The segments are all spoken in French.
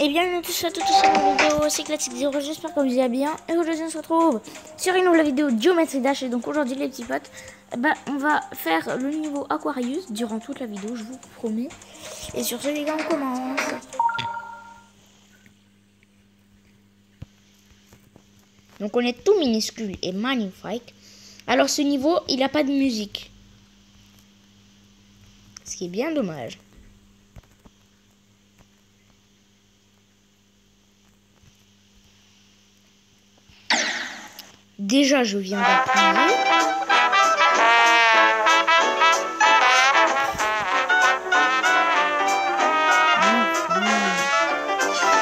Et bienvenue à tous à toutes sur une vidéo, c'est Classic Zero, j'espère que vous allez bien. Et aujourd'hui on se retrouve sur une nouvelle vidéo Geometry Dash. Et donc aujourd'hui les petits potes, bah, on va faire le niveau Aquarius durant toute la vidéo, je vous promets. Et sur ce les gars on commence. Donc on est tout minuscule et magnifique. Alors ce niveau, il n'a pas de musique. Ce qui est bien dommage. Déjà, je viens d'appuyer.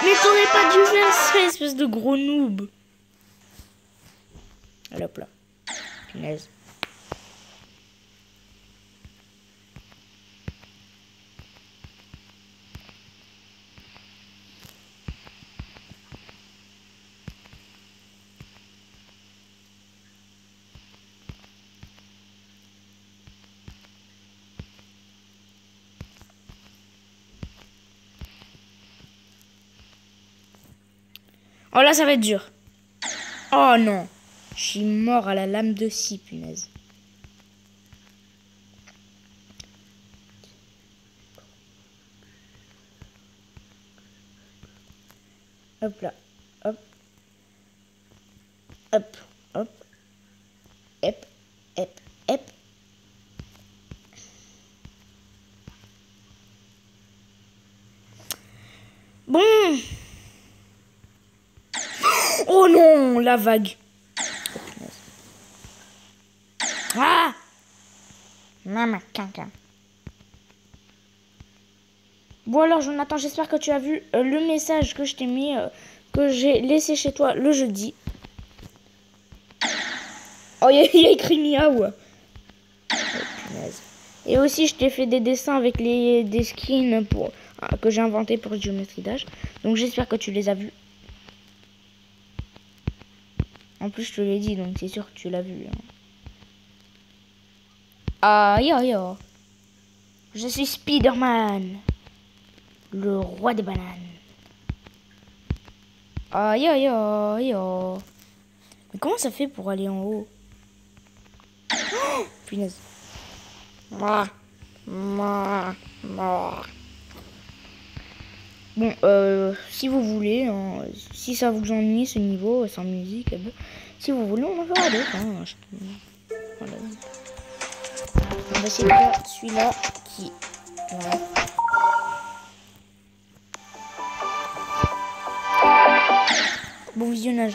Mais t'aurais pas dû faire ça, espèce de gros noob. Allez hop là. Punaise. Oh là, ça va être dur. Oh non. Je suis mort à la lame de scie, punaise. Hop là. Hop. Hop. Hop. Hop. Bon. La vague. Ah Maman, caca. Bon alors Jonathan, j'espère que tu as vu euh, le message que je t'ai mis, euh, que j'ai laissé chez toi le jeudi. Oh, il y, a écrit miaou. Et aussi, je t'ai fait des dessins avec les des skins pour, euh, que j'ai inventé pour Geometry Dash. Donc j'espère que tu les as vus. En plus, je te l'ai dit, donc c'est sûr que tu l'as vu. Hein. Aïe aïe aïe. Je suis Spider-Man. Le roi des bananes. Aïe aïe aïe aïe. Mais comment ça fait pour aller en haut? Oh, Punaise. Bon, euh, si vous voulez, hein, si ça vous ennuie ce niveau sans musique, ben, si vous voulez, on en fera d'autres. Hein, voilà. On va essayer celui-là qui... Bon visionnage.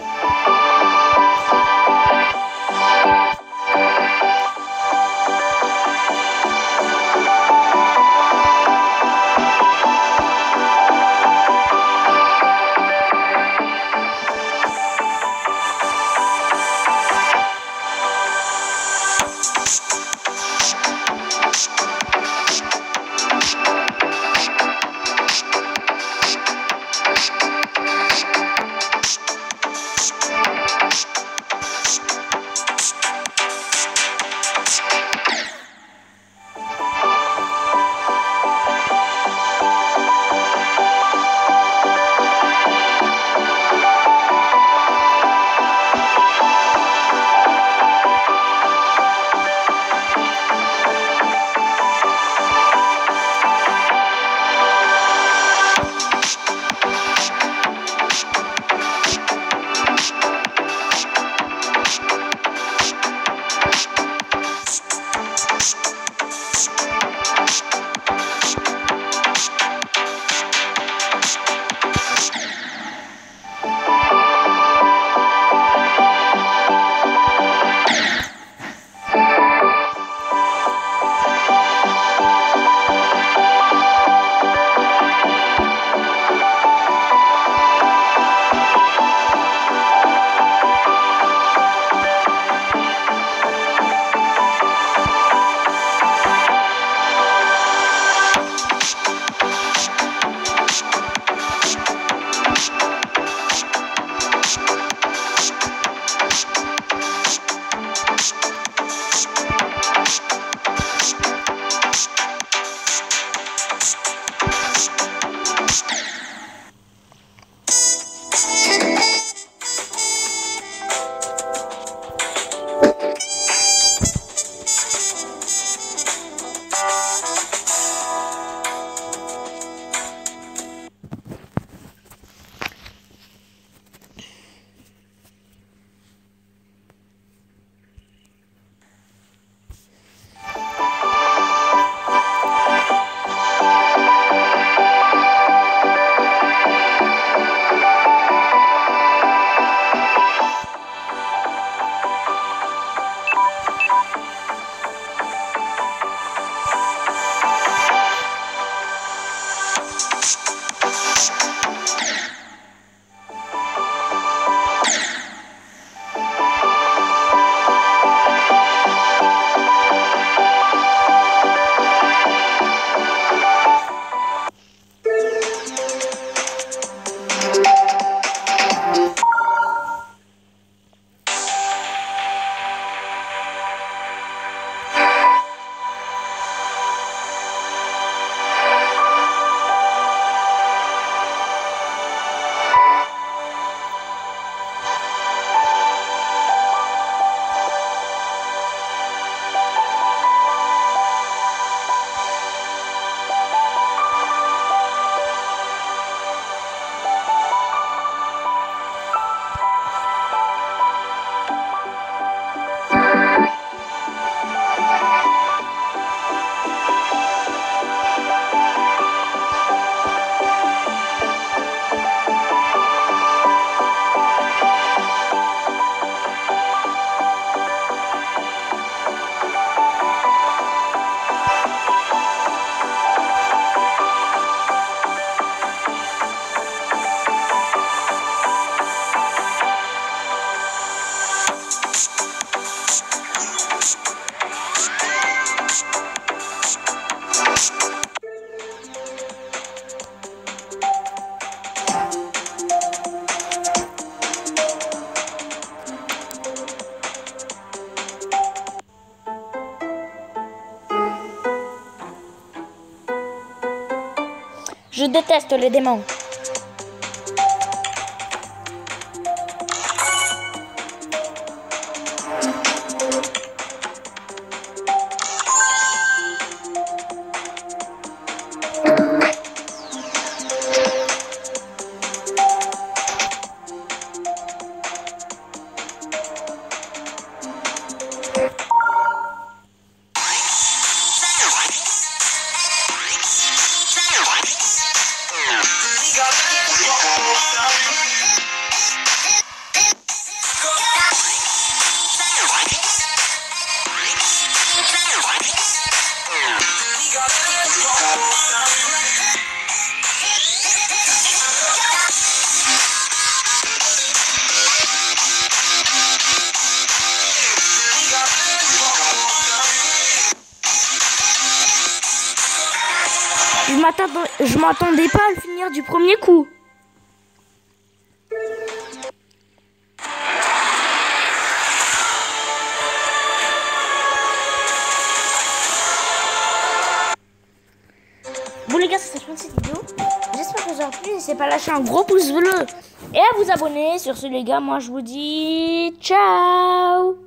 Je déteste les démons. Je m'attendais pas à le finir du premier coup. Bon les gars, c'est la fin de cette vidéo. J'espère que vous aurez plu. N'hésitez pas à lâcher un gros pouce bleu et à vous abonner. Sur ce les gars, moi je vous dis ciao